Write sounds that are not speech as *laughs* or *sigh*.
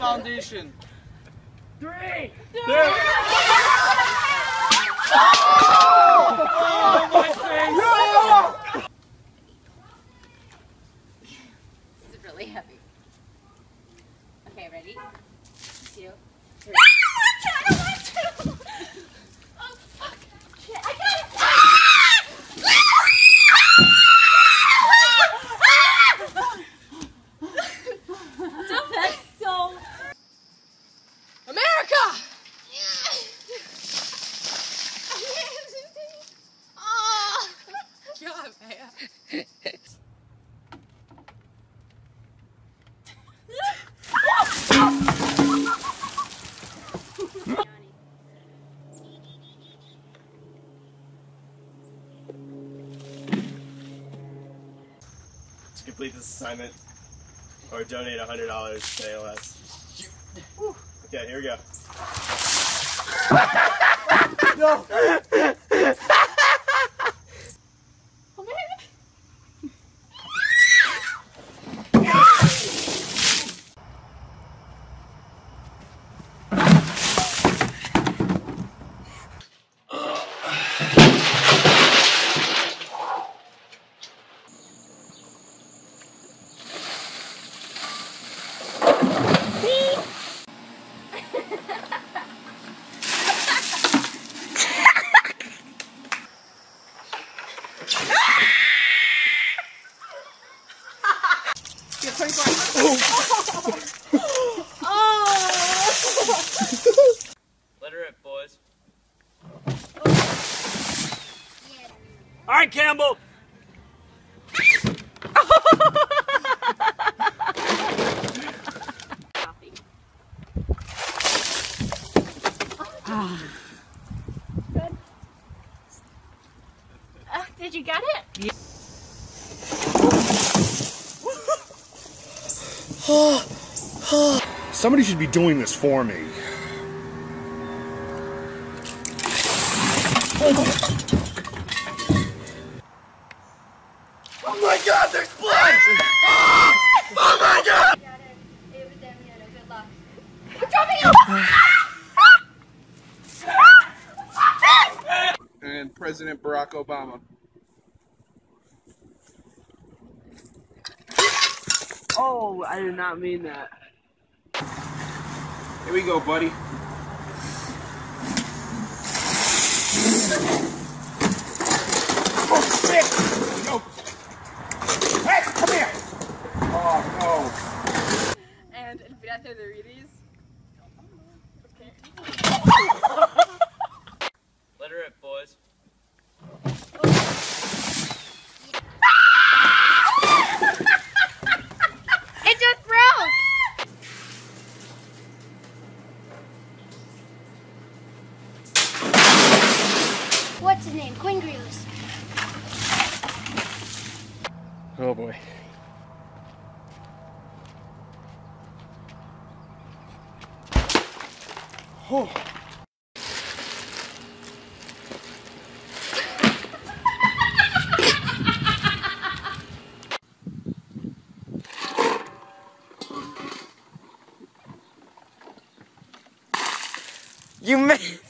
Foundation. Three. This is really heavy. Okay, ready? Two, three. I don't want to! I don't want to! Oh, fuck. Shit, I got it! That's so... America! Oh. God, man. To complete this assignment, or donate $100 to ALS. Okay, here we go. *laughs* *laughs* Let her rip, boys. All right, Campbell. Uh, did you get it? Somebody should be doing this for me. Oh my god, there's blood! Oh my god! And President Barack Obama. Oh, I did not mean that. Here we go, buddy. Oh shit! No. Hey, come here! Oh And el pirata de Reedies. Let her rip, boys. It just broke! What's his name? Quingrius. Oh boy. You made.